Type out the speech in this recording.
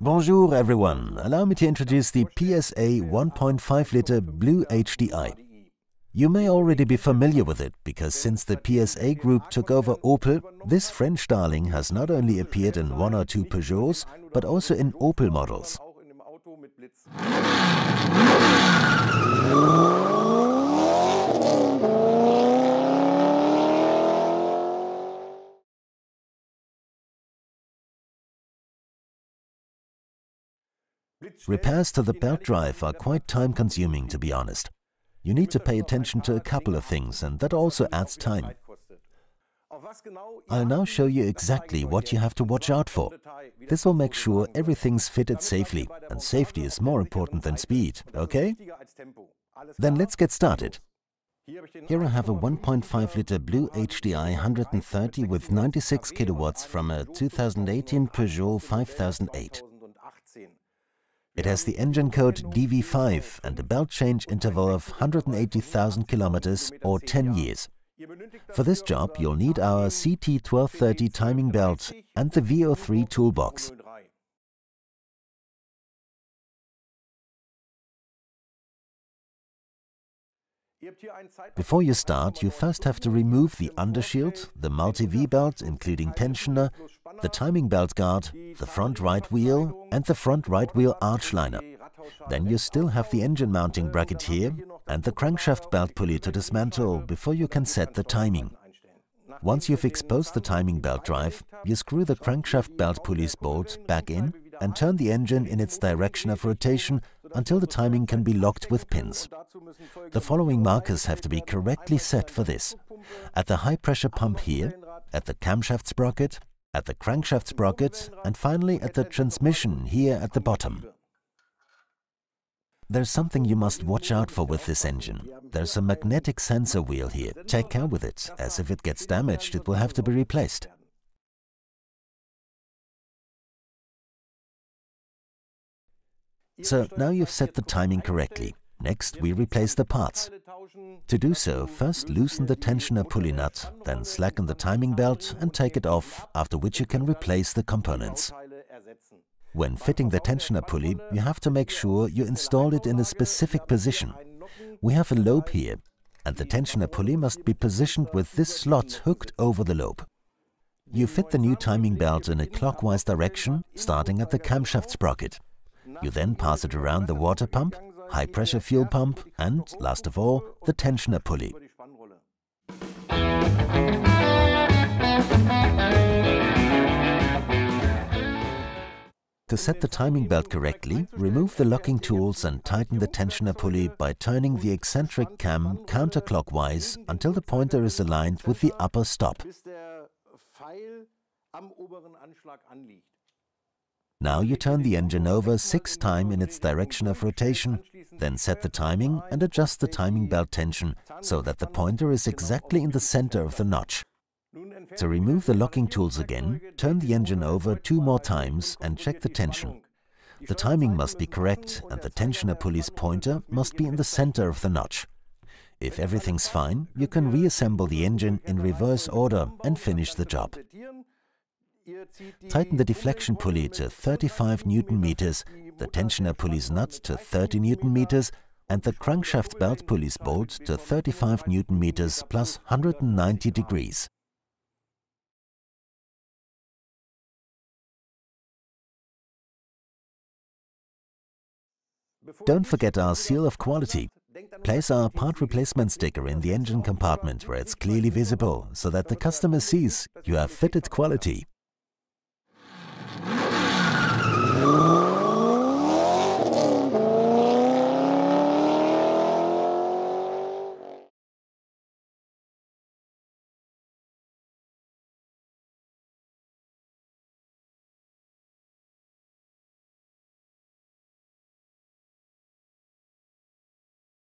Bonjour everyone, allow me to introduce the PSA 1.5 litre Blue HDI. You may already be familiar with it, because since the PSA Group took over Opel, this French darling has not only appeared in one or two Peugeots, but also in Opel models. Repairs to the belt drive are quite time consuming to be honest. You need to pay attention to a couple of things and that also adds time. I'll now show you exactly what you have to watch out for. This will make sure everything's fitted safely, and safety is more important than speed, okay? Then let's get started. Here I have a 1.5 litre Blue HDI 130 with 96 kilowatts from a 2018 Peugeot 5008. It has the engine code DV5 and a belt change interval of 180,000 kilometers or 10 years. For this job, you'll need our CT1230 timing belt and the VO3 toolbox. Before you start, you first have to remove the undershield, the multi-V belt including tensioner, the timing belt guard, the front right wheel and the front right wheel arch liner. Then you still have the engine mounting bracket here and the crankshaft belt pulley to dismantle before you can set the timing. Once you've exposed the timing belt drive, you screw the crankshaft belt pulley's bolt back in and turn the engine in its direction of rotation until the timing can be locked with pins. The following markers have to be correctly set for this. At the high pressure pump here, at the camshaft sprocket, at the crankshaft sprocket and finally at the transmission here at the bottom. There's something you must watch out for with this engine. There's a magnetic sensor wheel here. Take care with it, as if it gets damaged it will have to be replaced. So now you've set the timing correctly. Next, we replace the parts. To do so, first loosen the tensioner pulley nut, then slacken the timing belt and take it off, after which you can replace the components. When fitting the tensioner pulley, you have to make sure you install it in a specific position. We have a lobe here, and the tensioner pulley must be positioned with this slot hooked over the lobe. You fit the new timing belt in a clockwise direction, starting at the camshaft sprocket. You then pass it around the water pump, high pressure fuel pump and, last of all, the tensioner pulley. To set the timing belt correctly, remove the locking tools and tighten the tensioner pulley by turning the eccentric cam counterclockwise until the pointer is aligned with the upper stop. Now you turn the engine over six times in its direction of rotation, then set the timing and adjust the timing belt tension so that the pointer is exactly in the center of the notch. To remove the locking tools again, turn the engine over two more times and check the tension. The timing must be correct and the tensioner pulley's pointer must be in the center of the notch. If everything's fine, you can reassemble the engine in reverse order and finish the job. Tighten the deflection pulley to 35 Newton meters, the tensioner pulley's nut to 30 Newton meters, and the crankshaft belt pulley's bolt to 35 Newton meters plus 190 degrees. Don't forget our seal of quality. Place our part replacement sticker in the engine compartment where it's clearly visible so that the customer sees you have fitted quality.